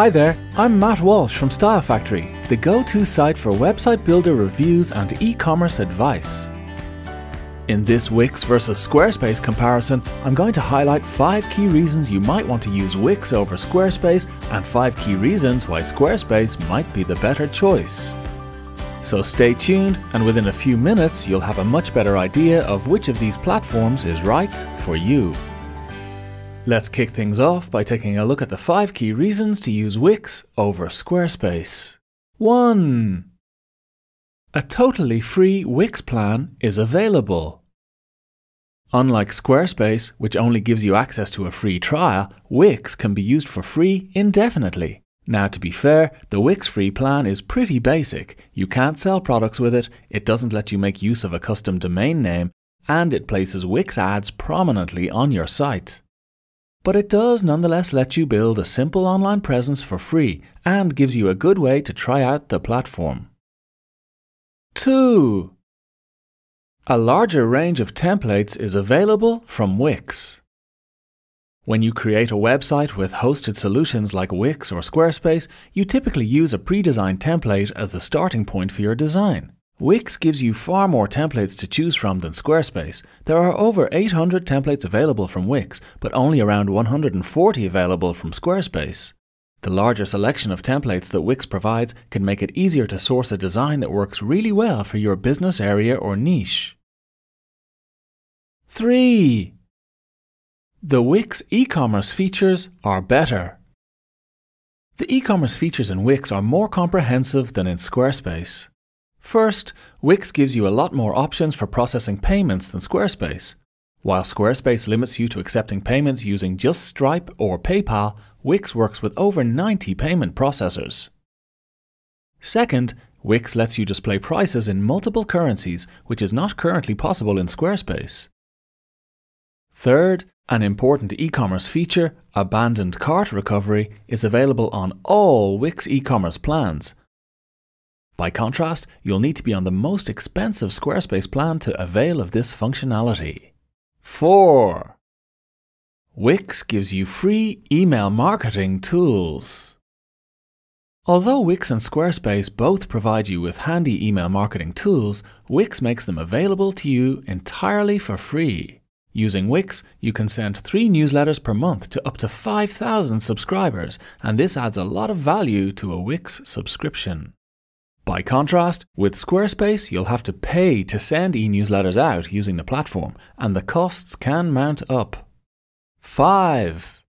Hi there, I'm Matt Walsh from Style Factory, the go-to site for website builder reviews and e-commerce advice. In this Wix versus Squarespace comparison, I'm going to highlight 5 key reasons you might want to use Wix over Squarespace and 5 key reasons why Squarespace might be the better choice. So stay tuned and within a few minutes you'll have a much better idea of which of these platforms is right for you. Let's kick things off by taking a look at the 5 key reasons to use Wix over Squarespace. 1. A totally free Wix plan is available. Unlike Squarespace, which only gives you access to a free trial, Wix can be used for free indefinitely. Now, to be fair, the Wix free plan is pretty basic. You can't sell products with it, it doesn't let you make use of a custom domain name, and it places Wix ads prominently on your site but it does nonetheless let you build a simple online presence for free and gives you a good way to try out the platform. 2. A larger range of templates is available from Wix. When you create a website with hosted solutions like Wix or Squarespace, you typically use a pre-designed template as the starting point for your design. Wix gives you far more templates to choose from than Squarespace. There are over 800 templates available from Wix, but only around 140 available from Squarespace. The larger selection of templates that Wix provides can make it easier to source a design that works really well for your business area or niche. 3. The Wix e-commerce features are better. The e-commerce features in Wix are more comprehensive than in Squarespace. First, Wix gives you a lot more options for processing payments than Squarespace. While Squarespace limits you to accepting payments using just Stripe or PayPal, Wix works with over 90 payment processors. Second, Wix lets you display prices in multiple currencies, which is not currently possible in Squarespace. Third, an important e-commerce feature, abandoned cart recovery, is available on all Wix e-commerce plans, by contrast, you'll need to be on the most expensive Squarespace plan to avail of this functionality. 4. Wix gives you free email marketing tools. Although Wix and Squarespace both provide you with handy email marketing tools, Wix makes them available to you entirely for free. Using Wix, you can send three newsletters per month to up to 5,000 subscribers, and this adds a lot of value to a Wix subscription. By contrast, with Squarespace, you'll have to pay to send e-newsletters out using the platform, and the costs can mount up. 5.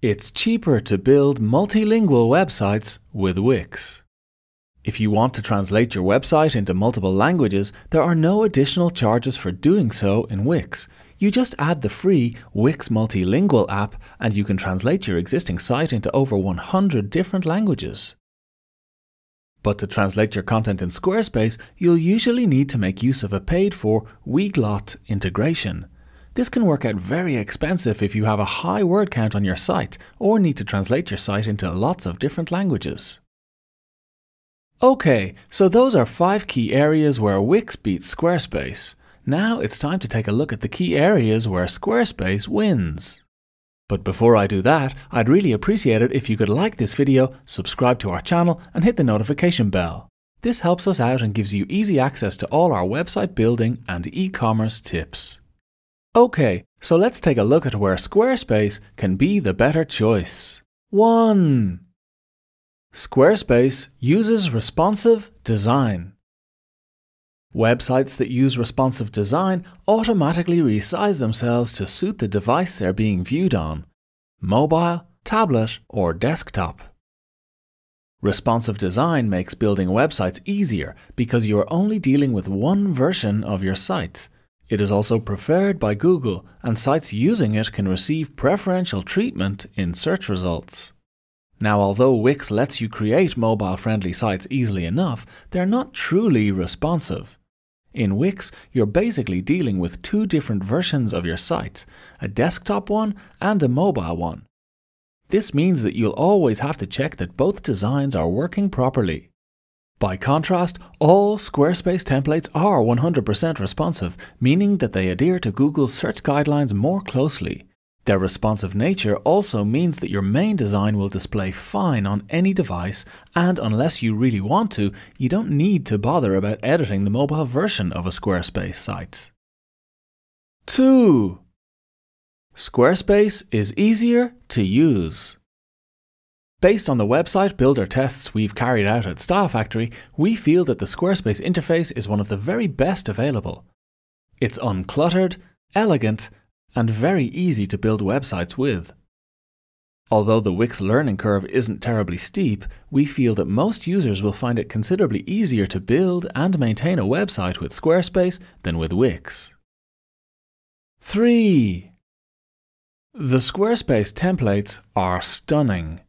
It's cheaper to build multilingual websites with Wix. If you want to translate your website into multiple languages, there are no additional charges for doing so in Wix. You just add the free Wix Multilingual app and you can translate your existing site into over 100 different languages. But to translate your content in Squarespace, you'll usually need to make use of a paid for Weglot integration. This can work out very expensive if you have a high word count on your site or need to translate your site into lots of different languages. Okay, so those are five key areas where Wix beats Squarespace. Now it's time to take a look at the key areas where Squarespace wins. But before I do that, I'd really appreciate it if you could like this video, subscribe to our channel and hit the notification bell. This helps us out and gives you easy access to all our website building and e-commerce tips. Okay, so let's take a look at where Squarespace can be the better choice. 1. Squarespace uses responsive design. Websites that use responsive design automatically resize themselves to suit the device they're being viewed on mobile, tablet, or desktop. Responsive design makes building websites easier because you are only dealing with one version of your site. It is also preferred by Google, and sites using it can receive preferential treatment in search results. Now, although Wix lets you create mobile friendly sites easily enough, they're not truly responsive. In Wix, you're basically dealing with two different versions of your site, a desktop one and a mobile one. This means that you'll always have to check that both designs are working properly. By contrast, all Squarespace templates are 100% responsive, meaning that they adhere to Google's search guidelines more closely. Their responsive nature also means that your main design will display fine on any device, and unless you really want to, you don't need to bother about editing the mobile version of a Squarespace site. 2. Squarespace is easier to use. Based on the website builder tests we've carried out at Style Factory, we feel that the Squarespace interface is one of the very best available. It's uncluttered, elegant, and very easy to build websites with. Although the Wix learning curve isn't terribly steep, we feel that most users will find it considerably easier to build and maintain a website with Squarespace than with Wix. 3. The Squarespace templates are stunning.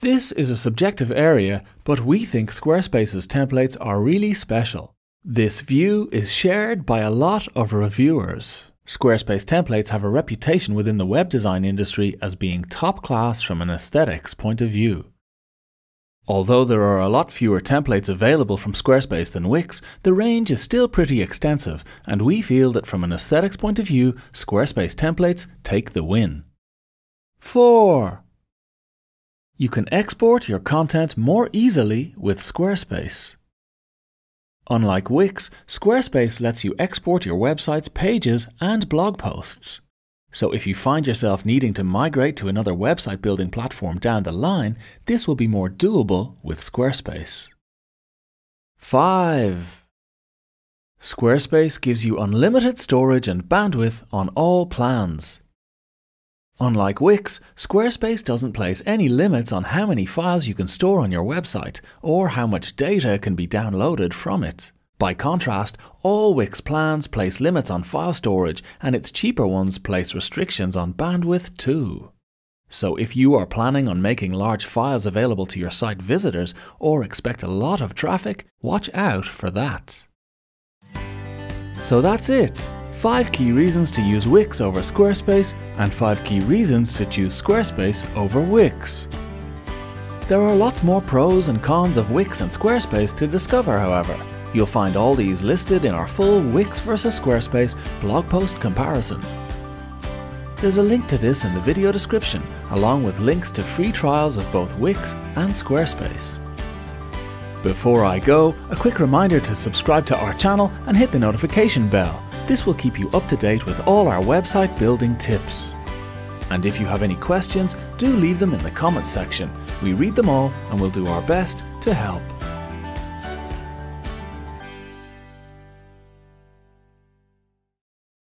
This is a subjective area, but we think Squarespace's templates are really special. This view is shared by a lot of reviewers. Squarespace templates have a reputation within the web design industry as being top class from an aesthetics point of view. Although there are a lot fewer templates available from Squarespace than Wix, the range is still pretty extensive, and we feel that from an aesthetics point of view, Squarespace templates take the win. 4. You can export your content more easily with Squarespace. Unlike Wix, Squarespace lets you export your website's pages and blog posts. So if you find yourself needing to migrate to another website building platform down the line, this will be more doable with Squarespace. 5. Squarespace gives you unlimited storage and bandwidth on all plans. Unlike Wix, Squarespace doesn't place any limits on how many files you can store on your website or how much data can be downloaded from it. By contrast, all Wix plans place limits on file storage and its cheaper ones place restrictions on bandwidth too. So if you are planning on making large files available to your site visitors or expect a lot of traffic, watch out for that. So that's it. 5 key reasons to use Wix over Squarespace, and 5 key reasons to choose Squarespace over Wix. There are lots more pros and cons of Wix and Squarespace to discover, however. You'll find all these listed in our full Wix vs Squarespace blog post comparison. There's a link to this in the video description, along with links to free trials of both Wix and Squarespace. Before I go, a quick reminder to subscribe to our channel and hit the notification bell this will keep you up to date with all our website building tips. And if you have any questions, do leave them in the comments section. We read them all and we'll do our best to help.